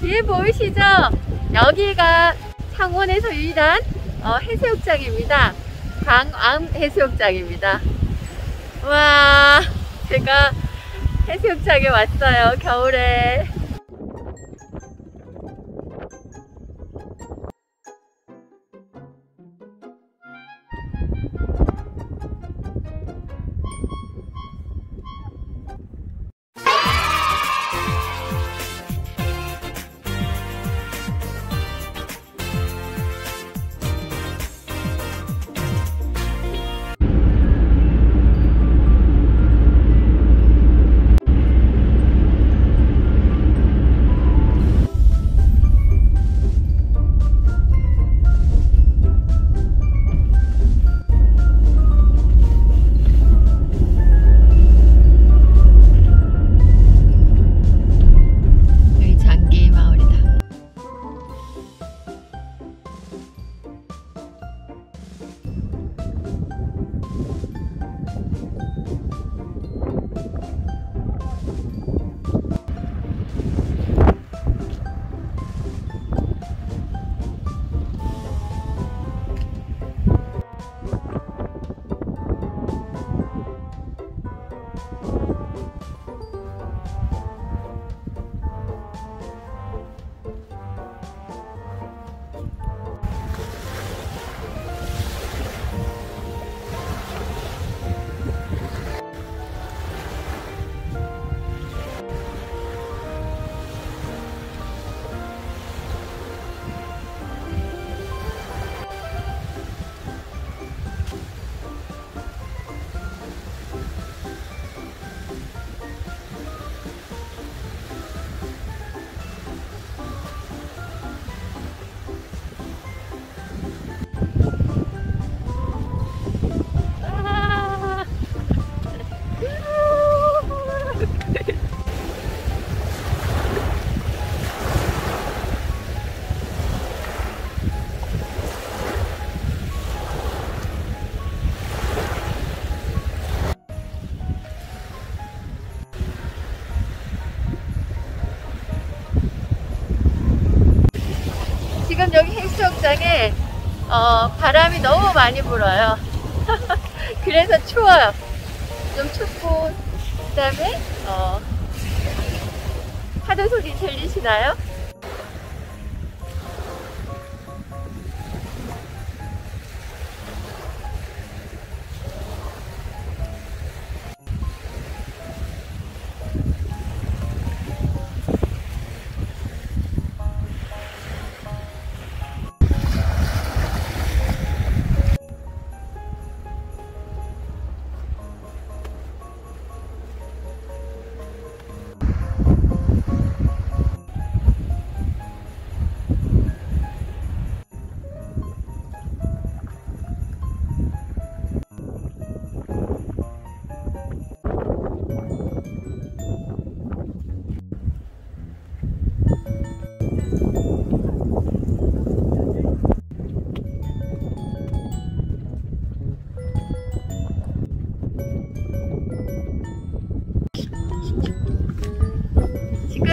뒤에 보이시죠? 여기가 창원에서 유일한 어, 해수욕장입니다. 강암 해수욕장입니다. 와, 제가 해수욕장에 왔어요. 겨울에. 해수욕장에 어, 바람이 너무 많이 불어요. 그래서 추워요. 좀 춥고 그 다음에 어, 파도 소리 들리시나요?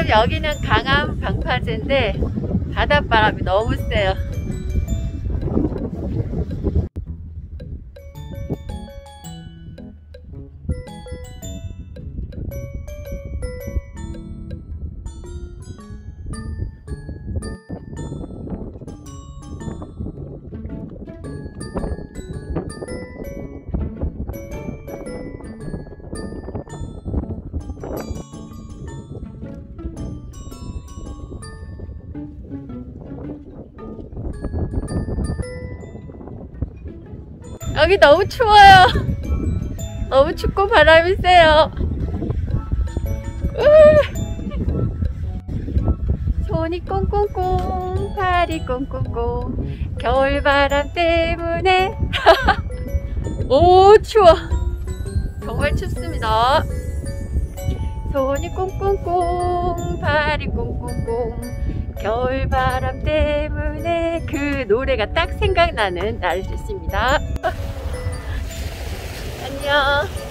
여기는 강암 방파제인데 바닷바람이 너무 세요. 여기 너무 추워요. 너무 춥고 바람이 세요. 으. 손이 꽁꽁꽁, 발이 꽁꽁꽁, 겨울바람 때문에. 오, 추워. 정말 춥습니다. 손이 꽁꽁꽁, 발이 꽁꽁꽁, 겨울바람 때문에 그 노래가 딱 생각나는 날씨입니다. 안녕.